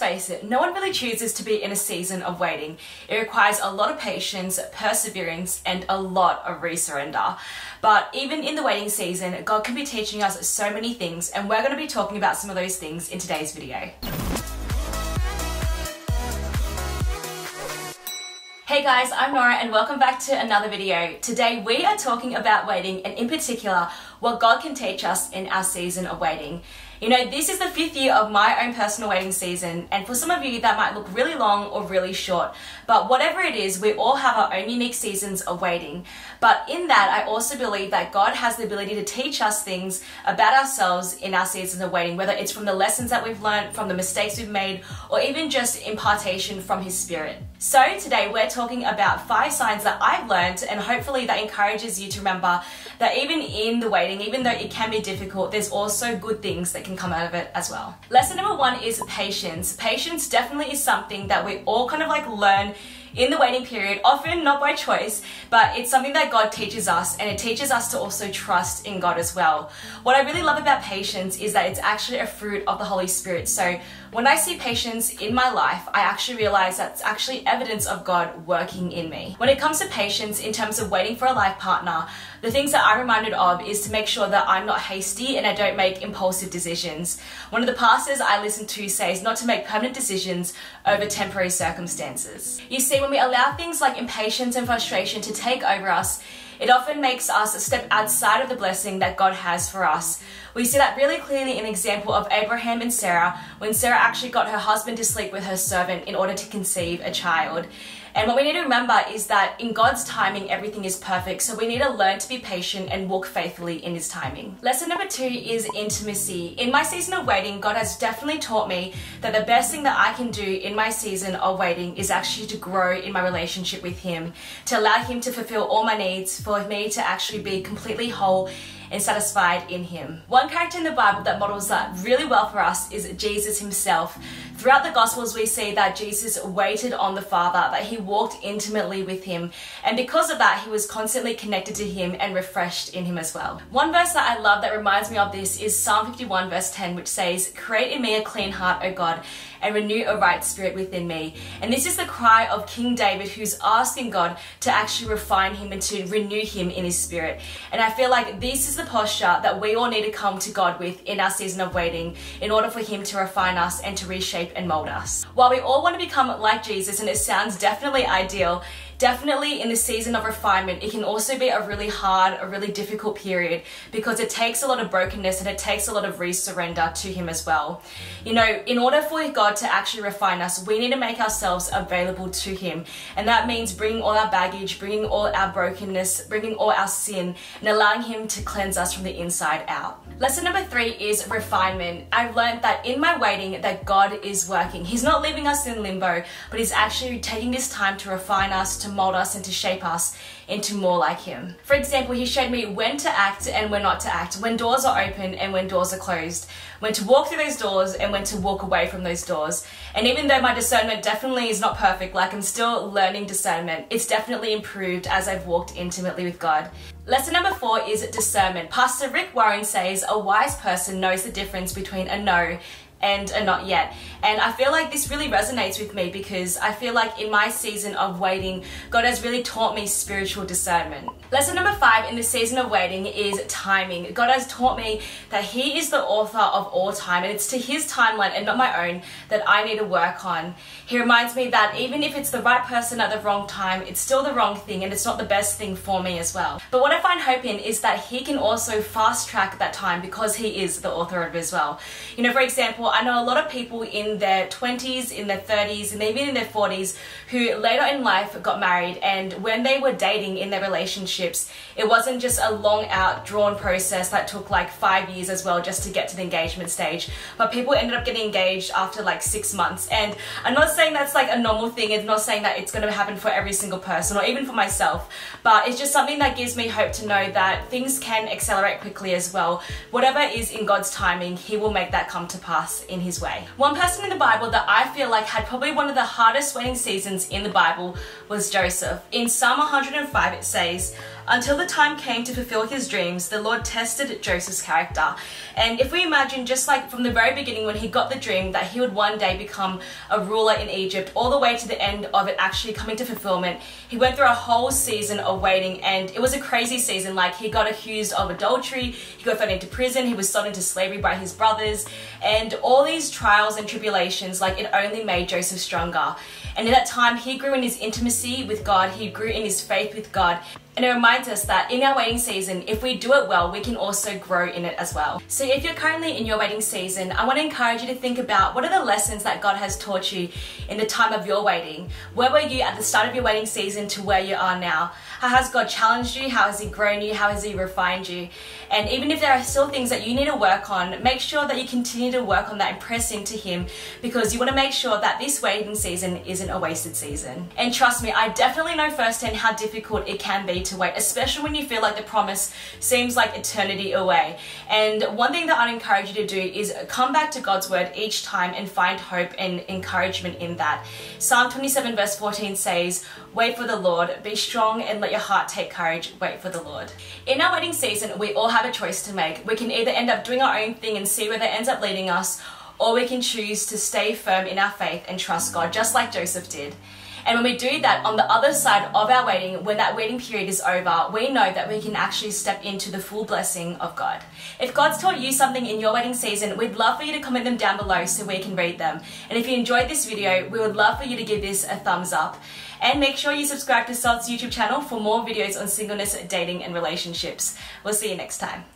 let's face it, no one really chooses to be in a season of waiting. It requires a lot of patience, perseverance, and a lot of resurrender. But even in the waiting season, God can be teaching us so many things, and we're going to be talking about some of those things in today's video. Hey guys, I'm Nora and welcome back to another video. Today we are talking about waiting and in particular what God can teach us in our season of waiting. You know, this is the fifth year of my own personal waiting season, and for some of you, that might look really long or really short. But whatever it is, we all have our own unique seasons of waiting. But in that, I also believe that God has the ability to teach us things about ourselves in our seasons of waiting, whether it's from the lessons that we've learned, from the mistakes we've made, or even just impartation from His Spirit. So today, we're talking about five signs that I've learned, and hopefully that encourages you to remember that even in the waiting, even though it can be difficult, there's also good things that can come out of it as well. Lesson number one is patience. Patience definitely is something that we all kind of like learn in the waiting period, often not by choice, but it's something that God teaches us and it teaches us to also trust in God as well. What I really love about patience is that it's actually a fruit of the Holy Spirit. So when I see patience in my life, I actually realize that's actually evidence of God working in me. When it comes to patience in terms of waiting for a life partner, the things that I'm reminded of is to make sure that I'm not hasty and I don't make impulsive decisions. One of the pastors I listen to says not to make permanent decisions over temporary circumstances. You see, when we allow things like impatience and frustration to take over us, it often makes us step outside of the blessing that God has for us. We see that really clearly in the example of Abraham and Sarah when Sarah actually got her husband to sleep with her servant in order to conceive a child. And what we need to remember is that in God's timing, everything is perfect. So we need to learn to be patient and walk faithfully in His timing. Lesson number two is intimacy. In my season of waiting, God has definitely taught me that the best thing that I can do in my season of waiting is actually to grow in my relationship with Him, to allow Him to fulfill all my needs, for me to actually be completely whole and satisfied in Him. One character in the Bible that models that really well for us is Jesus Himself. Throughout the Gospels, we see that Jesus waited on the Father, that He walked intimately with Him, and because of that, He was constantly connected to Him and refreshed in Him as well. One verse that I love that reminds me of this is Psalm 51, verse 10, which says, Create in me a clean heart, O God and renew a right spirit within me. And this is the cry of King David who's asking God to actually refine him and to renew him in his spirit. And I feel like this is the posture that we all need to come to God with in our season of waiting in order for him to refine us and to reshape and mold us. While we all want to become like Jesus and it sounds definitely ideal, definitely in the season of refinement, it can also be a really hard, a really difficult period because it takes a lot of brokenness and it takes a lot of resurrender to Him as well. You know, in order for God to actually refine us, we need to make ourselves available to Him. And that means bringing all our baggage, bringing all our brokenness, bringing all our sin, and allowing Him to cleanse us from the inside out. Lesson number three is refinement. I've learned that in my waiting that God is working. He's not leaving us in limbo, but He's actually taking this time to refine us, to mold us, and to shape us into more like Him. For example, He showed me when to act and when not to act, when doors are open and when doors are closed, when to walk through those doors and when to walk away from those doors. And even though my discernment definitely is not perfect, like I'm still learning discernment, it's definitely improved as I've walked intimately with God. Lesson number four is discernment. Pastor Rick Warren says a wise person knows the difference between a no and a not yet. And I feel like this really resonates with me because I feel like in my season of waiting, God has really taught me spiritual discernment. Lesson number five in the season of waiting is timing. God has taught me that He is the author of all time and it's to His timeline and not my own that I need to work on. He reminds me that even if it's the right person at the wrong time, it's still the wrong thing and it's not the best thing for me as well. But what I find hope in is that He can also fast track that time because He is the author of it as well. You know, for example, I know a lot of people in their 20s, in their 30s, and even in their 40s who later in life got married and when they were dating in their relationships, it wasn't just a long out drawn process that took like five years as well just to get to the engagement stage. But people ended up getting engaged after like six months. And I'm not saying that's like a normal thing, it's not saying that it's going to happen for every single person or even for myself, but it's just something that gives me hope to know that things can accelerate quickly as well. Whatever is in God's timing, He will make that come to pass in his way. One person in the Bible that I feel like had probably one of the hardest waiting seasons in the Bible was Joseph. In Psalm 105 it says, Until the time came to fulfill his dreams, the Lord tested Joseph's character. And if we imagine, just like from the very beginning when he got the dream that he would one day become a ruler in Egypt, all the way to the end of it actually coming to fulfillment, he went through a whole season of waiting and it was a crazy season. Like he got accused of adultery, he got thrown into prison, he was sold into slavery by his brothers, and all these trials and tribulations, like it only made Joseph stronger. And in that time, he grew in his intimacy with God, he grew in his faith with God, and it reminds us that in our waiting season, if we do it well, we can also grow in it as well. So if you're currently in your waiting season, I want to encourage you to think about what are the lessons that God has taught you in the time of your waiting. Where were you at the start of your waiting season to where you are now? How has God challenged you? How has He grown you? How has He refined you? And even if there are still things that you need to work on, make sure that you continue to work on that and press into Him because you want to make sure that this waiting season isn't a wasted season. And trust me, I definitely know firsthand how difficult it can be to wait, especially when you feel like the promise seems like eternity away. And one thing that I'd encourage you to do is come back to God's word each time and find hope and encouragement in that. Psalm 27 verse 14 says, Wait for the Lord, be strong and let your heart take courage, wait for the Lord. In our wedding season, we all have a choice to make. We can either end up doing our own thing and see where that ends up leading us, or we can choose to stay firm in our faith and trust God, just like Joseph did. And when we do that, on the other side of our waiting, when that waiting period is over, we know that we can actually step into the full blessing of God. If God's taught you something in your waiting season, we'd love for you to comment them down below so we can read them. And if you enjoyed this video, we would love for you to give this a thumbs up. And make sure you subscribe to Salt's YouTube channel for more videos on singleness, dating, and relationships. We'll see you next time.